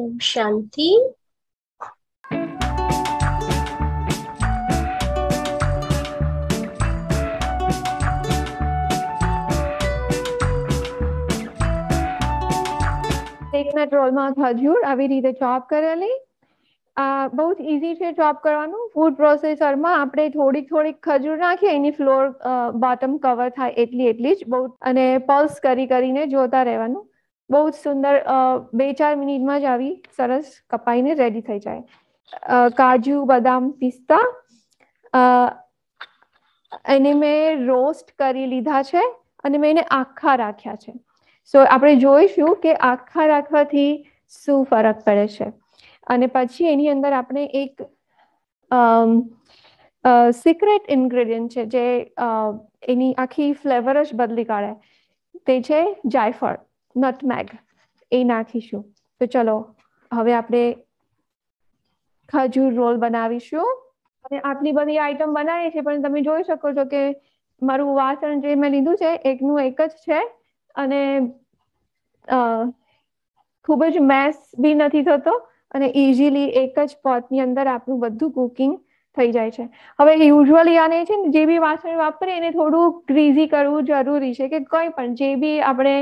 ઓમ શાંતિ. ટેકનેટ રોલમાં ખજૂર આવી રીતે ચોપ કરેલી. આ બહુ જ ઇઝી છે ચોપ કરવાનું. ફૂડ પ્રોસેસરમાં આપણે થોડીક થોડીક ખજૂર નાખીએ, એની ફ્લોર બોટમ કવર થાય એટલી એટલી જ બહુ, અને પલ્સ કરી કરીને જોતા રહેવાનું. બહુ જ સુંદર બે ચાર મિનિટમાં જ આવી સરસ કપાઈને રેડી થઈ જાય. કાજુ, બદામ, પિસ્તા એને મેં રોસ્ટ કરી લીધા છે અને મેં એને આખા રાખ્યા છે. સો આપણે જોઈશું કે આખા રાખવાથી શું ફરક પડે છે. અને પછી એની અંદર આપણે એક સિક્રેટ ઇન્ગ્રેડિયન્ટ છે જે એની આખી ફ્લેવર જ બદલી કાઢે. તે છે જાયફળ. નટમેગ એ નાખીશું તો ચલો, હવે આપણે ખજૂર રોલ બનાવીશું. અને આટલી બધી આઈટમ બનાવી છે પણ તમે જોઈ શકો છો કે મારું વાસણ જે મેં લીધું છે, એકનું એક જ છે. અને ખૂબ જ મેસ બી નથી થતો. અને ઇઝીલી એક જ પોટની અંદર આપણું બધું કુકિંગ થઈ જાય છે. હવે યુઝ્યુઅલી આને છે ને, જે બી વાસણ વાપરીએ એને થોડું ગ્રીઝી કરવું જરૂરી છે કે કંઈ પણ, જે બી આપણે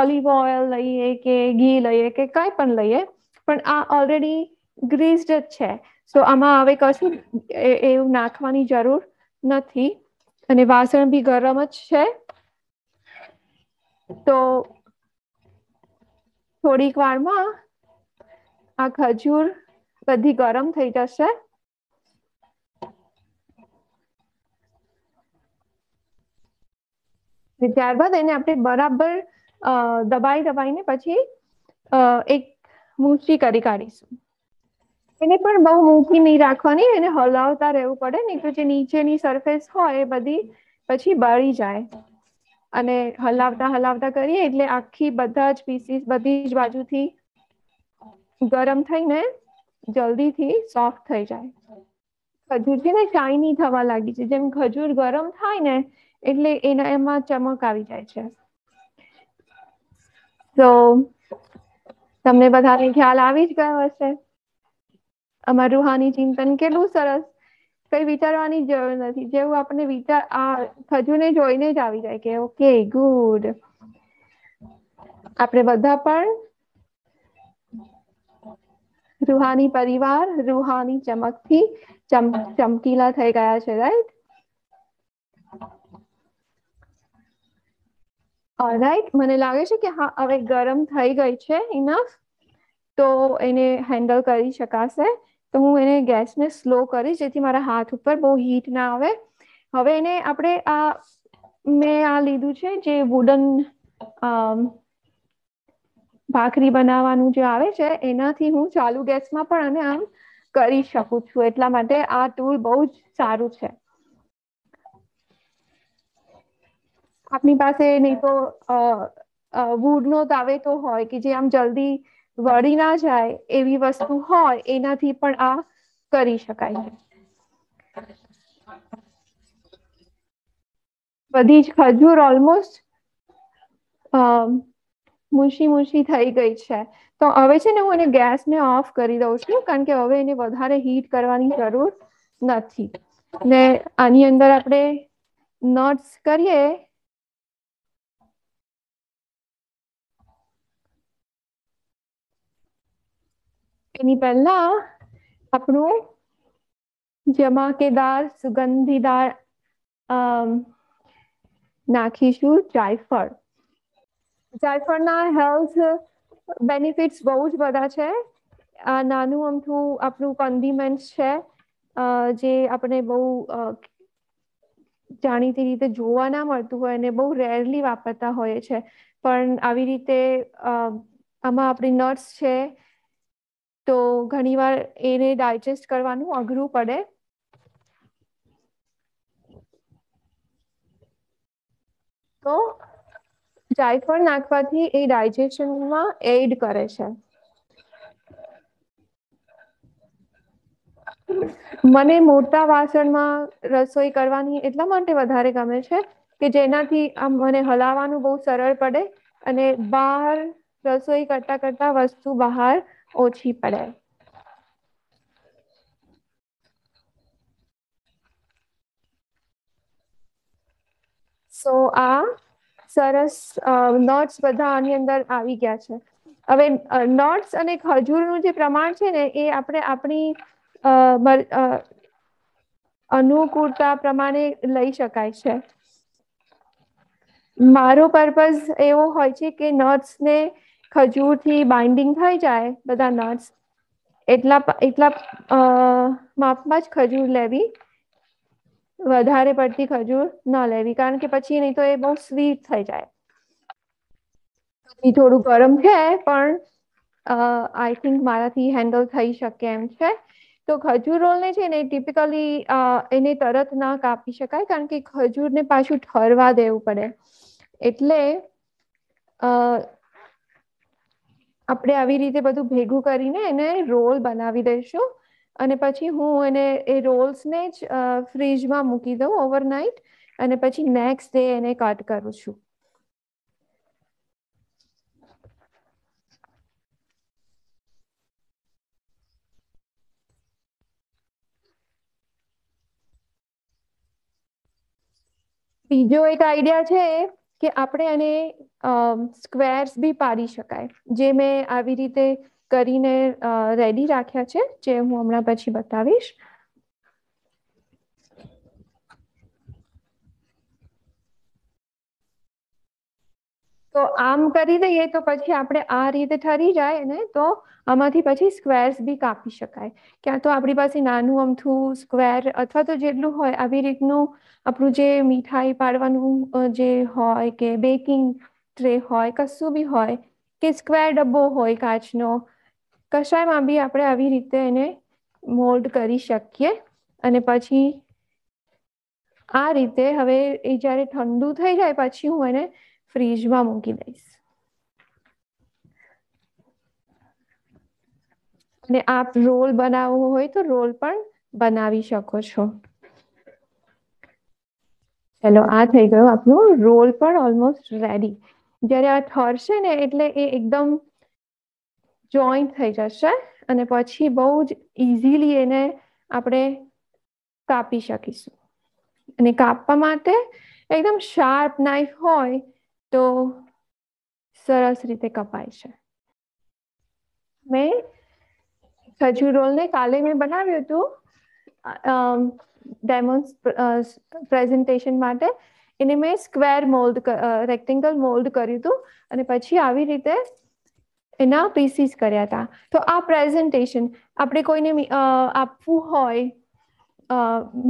ઓલિવ ઓઇલ લઈએ કે ઘી લઈએ કે કંઈ પણ લઈએ, પણ આ ઓલરેડી ગ્રીઝડ જ છે. સો આમાં હવે કશું એવું નાખવાની જરૂર નથી. અને વાસણ બી ગરમ જ છે. તો થોડીક વારમાં આ ખજૂર બધી ગરમ થઈ જશે. ત્યારબાદ એને આપણે બરાબર દબાઈ દબાઈને પછી એક મૂછી કરી કાઢીશું. એને પણ બહુ મૂકી નહીં રાખવાની, એને હલાવતા રહેવું પડે, નહીં તો જે નીચેની સરફેસ હોય એ બધી પછી બળી જાય. અને હલાવતા હલાવતા કરીએ એટલે આખી બધા જ પીસીસ બધી જ બાજુથી ગરમ થઈને જલ્દીથી સોફ્ટ થઈ જાય. ખજૂર છે ને શાઇની થવા લાગી છે. જેમ ખજૂર ગરમ થાય ને એટલે એના એમાં ચમક આવી જાય છે. તો તમને બધાને ખ્યાલ આવી જ ગયો હશે. અમારું રૂહાની ચિંતન કેટલું સરસ. કઈ વિચારવાની જરૂર નથી. જેવું આપણે વિચાર, આ ખજૂરને જોઈને જ આવી જાય કે ઓકે, ગુડ. આપણે બધા પણ રૂહાની પરિવાર, રૂહાની ચમકથી ચમકીલા થઈ ગયા છે, રાઈટ? રાઈટ મને લાગે છે કે હા, હવે ગરમ થઈ ગઈ છે. ઇનફ તો એને હેન્ડલ કરી શકાશે. તો હું એને ગેસને સ્લો કરીશ, જેથી મારા હાથ ઉપર બહુ હીટ ના આવે. હવે એને આપણે આ, મેં આ લીધું છે જે વુડન ભાખરી બનાવવાનું જે આવે છે, એનાથી હું ચાલુ ગેસમાં પણ અને આમ કરી શકું છું. એટલા માટે આ ટૂલ બહુ જ સારું છે. આપની પાસે નહીં તો વુડનો તાવેતો હોય કે જે આમ જલ્દી વળી ના જાય એવી વસ્તુ હોય, એનાથી પણ આ કરી શકાય છે. બધી જ ખજૂર ઓલમોસ્ટ મુશી મુશી થઈ ગઈ છે. તો હવે છે ને હું એને ગેસને ઓફ કરી દઉં છું, કારણ કે હવે એને વધારે હીટ કરવાની જરૂર નથી. ને આની અંદર આપણે નટ્સ કરીએ એની પહેલા આપણું જમાકેદાર સુગંધીદાર નાખીશું જાયફળ જાયફળના હેલ્થ બેનિફિટ્સ બહુ જ બધા છે આ નાનું અમથું આપણું કન્ડિમેન્ટ છે જે આપણે બહુ જાણીતી રીતે જોવા ના મળતું હોય અને બહુ રેરલી વાપરતા હોઈએ છે પણ આવી રીતે આમાં આપણી નર્સ છે તો ઘણીવાર એને ડાયજેસ્ટ કરવાનું અઘરું પડે. તો જાયફળ નાખવાથી એ ડાયજેશનમાં એડ કરે છે. મને મોટા વાસણમાં રસોઈ કરવાની એટલા માટે વધારે ગમે છે કે જેનાથી આમ મને હલાવવાનું બહુ સરળ પડે અને બહાર રસોઈ કરતા કરતા વસ્તુ બહાર ઓછી પડે. સો આ સરસ નોટ્સ બધા આની અંદર આવી ગયા છે. હવે નોટ્સ અને ખજૂરનું જે પ્રમાણ છે ને, એ આપણે આપણી અનુકૂળતા પ્રમાણે લઈ શકાય છે. મારો પર્પઝ એવો હોય છે કે નટ્સને ખજૂરથી બાઇન્ડિંગ થઈ જાય બધા નટ્સ એટલા એટલા માપમાં જ ખજૂર લેવી. વધારે પડતી ખજૂર ન લેવી, કારણ કે પછી નહીં તો એ બહુ સ્વીટ થઈ જાય. થોડું ગરમ છે, પણ આઈ થિંક મારાથી હેન્ડલ થઈ શકે એમ છે. તો ખજૂર રોલને છે ને ટિપિકલી એને તરત ના કાપી શકાય, કારણ કે ખજૂરને પાછું ઠરવા દેવું પડે. એટલે આપણે આવી રીતે બધું ભેગું કરીને એને રોલ બનાવી દઈશું અને પછી હું એને એ રોલ્સને જ ફ્રીજમાં મૂકી દઉં ઓવરનાઇટ અને પછી નેક્સ્ટ ડે એને કટ કરું છું. બીજો એક આઈડિયા છે કે આપણે એને સ્ક્વેર્સ બી પાડી શકાય. જે મેં આવી રીતે કરીને રેડી રાખ્યા છે, જે હું હમણાં પછી બતાવીશ. તો આમ કરી દઈએ તો પછી આપણે આ રીતે ઠરી જાય ને તો આમાંથી પછી સ્ક્વેર્સ બી કાપી શકાય. ક્યાં તો આપણી પાસે નાનું અમથું સ્ક્વેર અથવા તો જેટલું હોય આવી રીતનું આપણું જે મીઠાઈ પાડવાનું જે હોય કે બેકિંગ ટ્રે હોય, કશું બી હોય કે સ્ક્વેર ડબ્બો હોય કાચનો કશાયમાં બી આપણે આવી રીતે એને મોલ્ડ કરી શકીએ અને પછી આ રીતે હવે એ જ્યારે ઠંડુ થઈ જાય પછી હું એને ફ્રીજમાં મૂકી દઈશ અને આપ રોલ બનાવવો હોય તો રોલ પણ બનાવી શકો છો ચલો આ થઈ ગયો આપણું રોલ પણ ઓલમોસ્ટ રેડી જ્યારે આ ઠરશે ને એટલે એ એકદમ જોઈન્ટ થઈ જશે અને પછી બહુ જ ઇઝીલી એને આપણે કાપી શકીશું અને કાપવા માટે એકદમ શાર્પ નાઈફ હોય તો સરસ રીતે કપાય છે. મેં ખજૂર રોલને કાલે મેં બનાવ્યું હતું ડેમોન્સ પ્રેઝન્ટેશન માટે. એને મેં સ્ક્વેર મોલ્ડ રેક્ટેંગલ મોલ્ડ કર્યું હતું અને પછી આવી રીતે એના પીસીસ કર્યા હતા. તો આ પ્રેઝન્ટેશન આપણે કોઈને આપવું હોય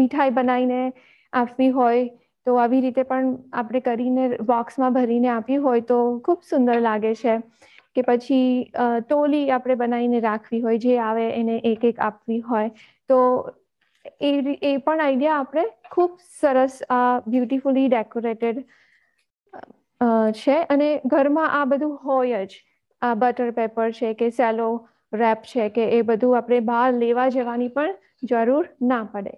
મીઠાઈ બનાવીને આપવી હોય તો આવી રીતે પણ આપણે કરીને બોક્સમાં ભરીને આપી હોય તો ખૂબ સુંદર લાગે છે કે પછી ટોલી આપણે બનાવીને રાખવી હોય, જે આવે એને એક એક આપવી હોય. તો એ એ પણ આઈડિયા આપણે ખૂબ સરસ આ બ્યુટીફુલી ડેકોરેટેડ છે. અને ઘરમાં આ બધું હોય જ. આ બટર પેપર છે કે સેલો રેપ છે કે એ બધું આપણે બહાર લેવા જવાની પણ જરૂર ના પડે.